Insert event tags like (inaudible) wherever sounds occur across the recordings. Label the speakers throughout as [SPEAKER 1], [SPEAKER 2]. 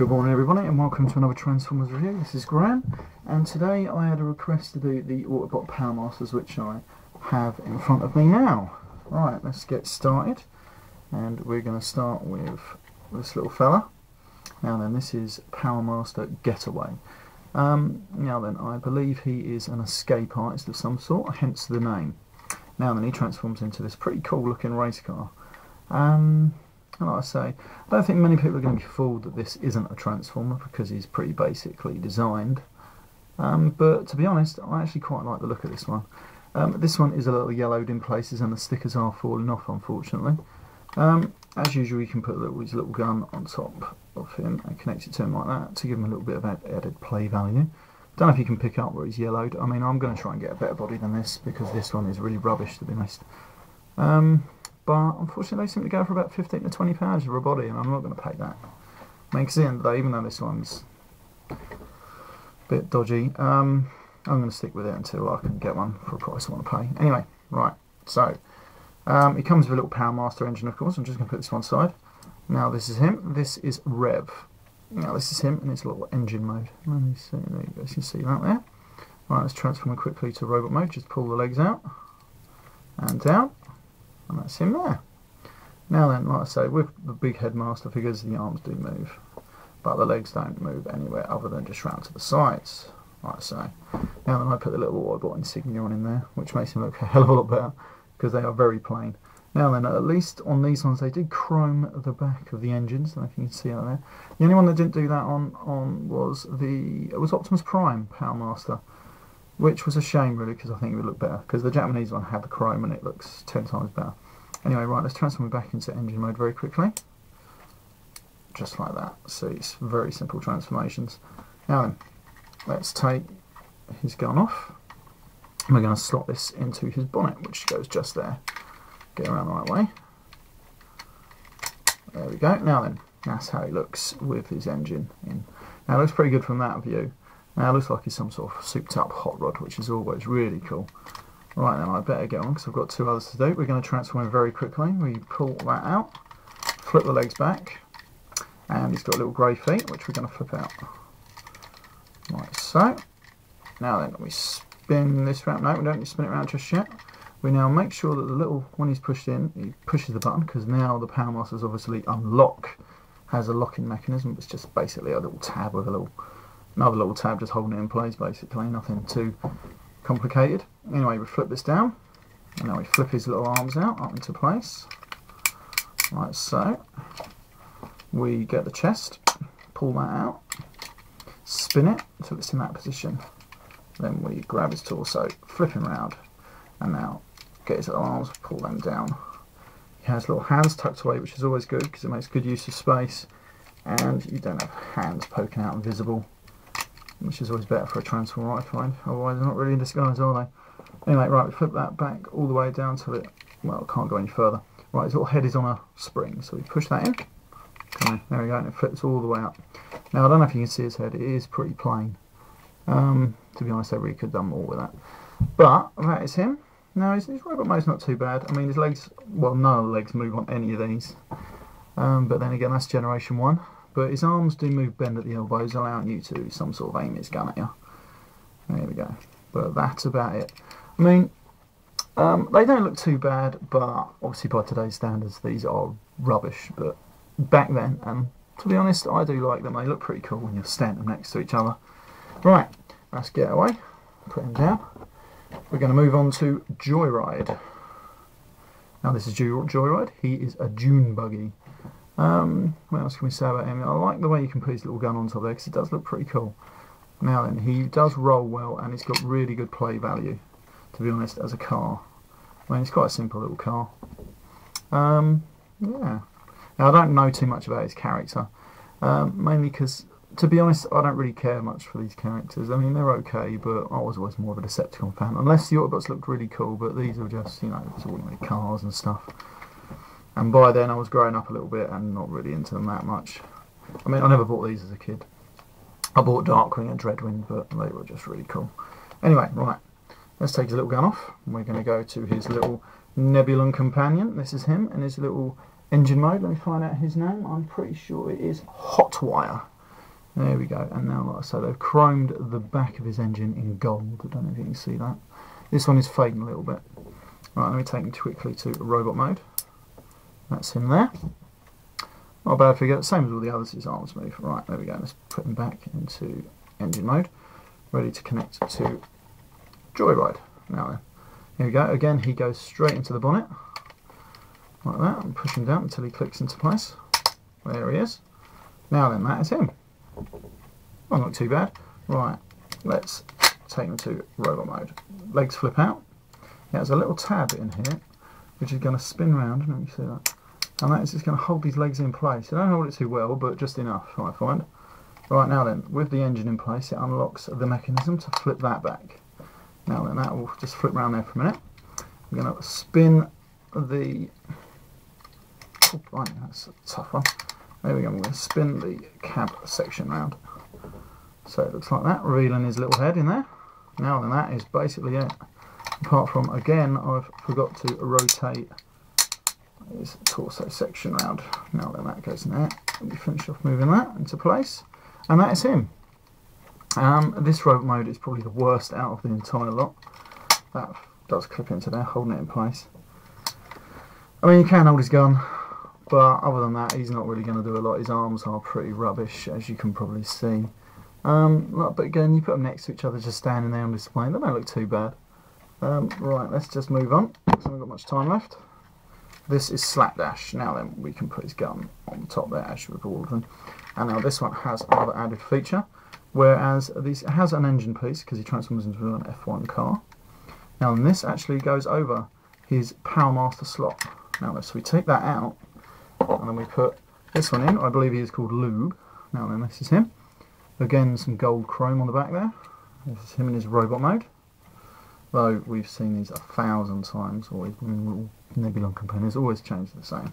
[SPEAKER 1] Good morning everybody and welcome to another Transformers review. This is Graham and today I had a request to do the Autobot Power Masters which I have in front of me now. Right, let's get started and we're going to start with this little fella. Now then, this is Power Master Getaway. Um, now then, I believe he is an escape artist of some sort, hence the name. Now then, he transforms into this pretty cool looking race car. Um, like I say, I don't think many people are going to be fooled that this isn't a Transformer because he's pretty basically designed. Um, but to be honest, I actually quite like the look of this one. Um, this one is a little yellowed in places and the stickers are falling off unfortunately. Um, as usual you can put little, his little gun on top of him and connect it to him like that to give him a little bit of added play value. Don't know if you can pick up where he's yellowed. I mean I'm going to try and get a better body than this because this one is really rubbish to be honest. Um, but unfortunately they seem to go for about 15 to 20 pounds for a body and I'm not going to pay that. I mean, because even though this one's a bit dodgy, um, I'm going to stick with it until I can get one for a price I want to pay. Anyway, right, so um, it comes with a little Power Master engine, of course. I'm just going to put this one side. Now this is him. This is Rev. Now this is him in his little engine mode. Let me see. There you go. You can see that there. Right, let's transform quickly to robot mode. Just pull the legs out and down and that's him there. Now then, like I say, with the big headmaster figures, the arms do move, but the legs don't move anywhere other than just round to the sides, like I say. Now then, I put the little Autobot insignia on in there, which makes him look (laughs) a hell of a lot better, because they are very plain. Now then, at least on these ones, they did chrome the back of the engines, if you can see that there. The only one that didn't do that on, on was the, it was Optimus Prime Power Master which was a shame really because I think it would look better because the Japanese one had the chrome and it looks 10 times better. Anyway, right, let's transform it back into engine mode very quickly. Just like that. so it's very simple transformations. Now then, let's take his gun off. And we're going to slot this into his bonnet, which goes just there. Get around the right way. There we go. Now then, that's how he looks with his engine in. Now it looks pretty good from that view. Now it looks like it's some sort of souped up hot rod, which is always really cool. Right then, I better get on because I've got two others to do. We're going to transform very quickly. We pull that out, flip the legs back, and he's got little grey feet, which we're going to flip out. Like so. Now then, we spin this round. No, we don't need to spin it around just yet. We now make sure that the little, when he's pushed in, he pushes the button, because now the Power Master's obviously unlock, has a locking mechanism. It's just basically a little tab with a little another little tab just holding it in place basically, nothing too complicated. Anyway, we flip this down, and now we flip his little arms out up into place, like so. We get the chest, pull that out, spin it until it's in that position. Then we grab his torso, flip him round, and now get his little arms, pull them down. He has little hands tucked away, which is always good because it makes good use of space. And you don't have hands poking out and visible which is always better for a transformer I find, otherwise they're not really in disguise are they? Anyway, right, we flip that back all the way down to it, well, it can't go any further. Right, his little head is on a spring, so we push that in, on, there we go, and it flips all the way up. Now, I don't know if you can see his head, it is pretty plain. Um, to be honest, I really could have done more with that. But, that is him. Now, his, his robot mode's not too bad. I mean, his legs, well, none of the legs move on any of these. Um, but then again, that's generation one but his arms do move bend at the elbows, allowing you to some sort of aim his gun at you. There we go. But that's about it. I mean, um, they don't look too bad, but obviously by today's standards, these are rubbish. But back then, and to be honest, I do like them. They look pretty cool when you stand them next to each other. Right, let's get away. Put him down. We're going to move on to Joyride. Now this is Joyride. He is a dune buggy. Um, what else can we say about him? I like the way you can put his little gun on top there because it does look pretty cool. Now then, he does roll well and he's got really good play value, to be honest, as a car. I mean, it's quite a simple little car. Um, yeah. Now, I don't know too much about his character, um, mainly because, to be honest, I don't really care much for these characters. I mean, they're okay, but I was always more of a Decepticon fan, unless the Autobots looked really cool, but these are just, you know, ordinary cars and stuff. And by then I was growing up a little bit and not really into them that much. I mean, I never bought these as a kid. I bought Darkwing and Dreadwing, but they were just really cool. Anyway, right, let's take his little gun off. We're going to go to his little Nebulon companion. This is him and his little engine mode. Let me find out his name. I'm pretty sure it is Hotwire. There we go. And now, like I they've chromed the back of his engine in gold. I don't know if you can see that. This one is fading a little bit. Right, let me take him quickly to robot mode. That's him there. Not bad figure. Same as all the others, his arms move. Right, there we go. Let's put him back into engine mode. Ready to connect to Joyride. Now then. Here we go. Again, he goes straight into the bonnet. Like that. And push him down until he clicks into place. There he is. Now then, that is him. Well, not too bad. Right, let's take him to robot mode. Legs flip out. Has a little tab in here, which is going to spin round. Let me see that. And that is just going to hold these legs in place. I don't hold it too well, but just enough, I find. Right, now then, with the engine in place, it unlocks the mechanism to flip that back. Now then, that will just flip around there for a minute. I'm going to spin the... Oh, that's a tough one. There we go, I'm going to spin the cab section round. So it looks like that, revealing his little head in there. Now then, that is basically it. Apart from, again, I've forgot to rotate his torso section round. Now then, that goes in there. Let me finish off moving that into place. And that is him. Um, this robot mode is probably the worst out of the entire lot. That does clip into there, holding it in place. I mean, you can hold his gun, but other than that, he's not really going to do a lot. His arms are pretty rubbish, as you can probably see. Um, but again, you put them next to each other, just standing there on display, they don't look too bad. Um, right, let's just move on, I haven't got much time left. This is Slapdash. Now then, we can put his gun on the top there, as with all of them. And now this one has another added feature, whereas this has an engine piece, because he transforms into an F1 car. Now and this actually goes over his Power Master slot. Now so we take that out, and then we put this one in. I believe he is called Lube. Now then, this is him. Again, some gold chrome on the back there. This is him in his robot mode. Though we've seen these a thousand times, little Nebulon components always change the same.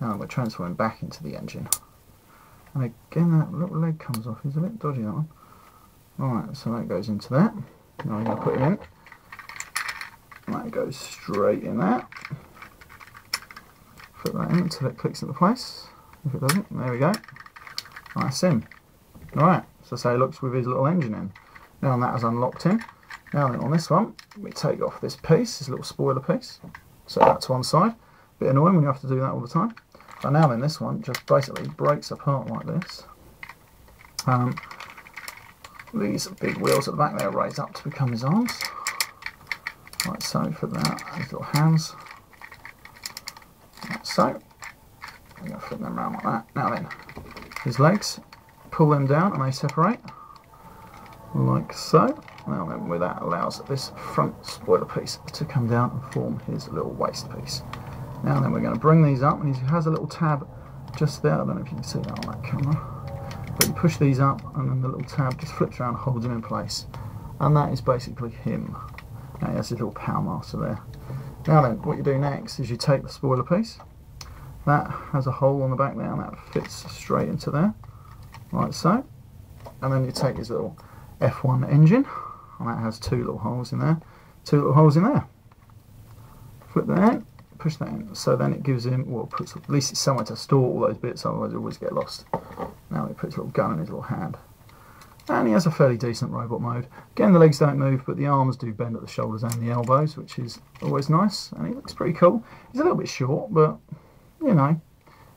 [SPEAKER 1] Now we're transferring back into the engine. And again, that little leg comes off. He's a bit dodgy, that one. Alright, so that goes into that. Now I'm going to put it in. And that goes straight in there. Put that in until it clicks into place. If it doesn't, there we go. That's him. Alright, so say it looks with his little engine in. Now that has unlocked him. Now then on this one, we take off this piece, this little spoiler piece. So that's one side. Bit annoying when you have to do that all the time. But now then this one just basically breaks apart like this. Um, these big wheels at the back there raise up to become his arms. Like so, for that, his little hands. Like so. I'm going to flip them around like that. Now then, his legs pull them down and they separate like so. Now then, where that allows this front spoiler piece to come down and form his little waist piece. Now then, we're going to bring these up, and he has a little tab just there. I don't know if you can see that on that camera. But you push these up, and then the little tab just flips around and holds him in place. And that is basically him. Now he has his little power master there. Now then, what you do next is you take the spoiler piece. That has a hole on the back there, and that fits straight into there like so and then you take his little F1 engine and that has two little holes in there. Two little holes in there. Flip that in push that in. So then it gives him well puts at least it's somewhere to store all those bits otherwise it always get lost. Now he puts a little gun in his little hand. And he has a fairly decent robot mode. Again the legs don't move but the arms do bend at the shoulders and the elbows which is always nice and he looks pretty cool. He's a little bit short but you know.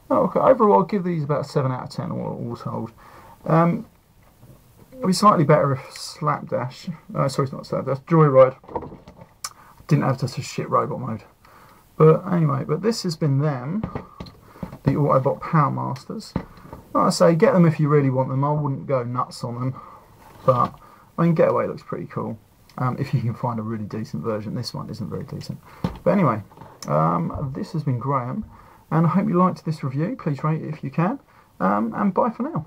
[SPEAKER 1] Oh, okay. Overall, I'll give these about a 7 out of 10 all, all told. Um, it'd be slightly better if Slapdash, uh, sorry, it's not Slapdash, Joyride didn't have such a shit robot mode. But anyway, but this has been them, the Autobot Power Masters. Like I say, get them if you really want them. I wouldn't go nuts on them. But, I mean, Getaway looks pretty cool. Um, if you can find a really decent version. This one isn't very decent. But anyway, um, this has been Graham. And I hope you liked this review. Please rate it if you can. Um, and bye for now.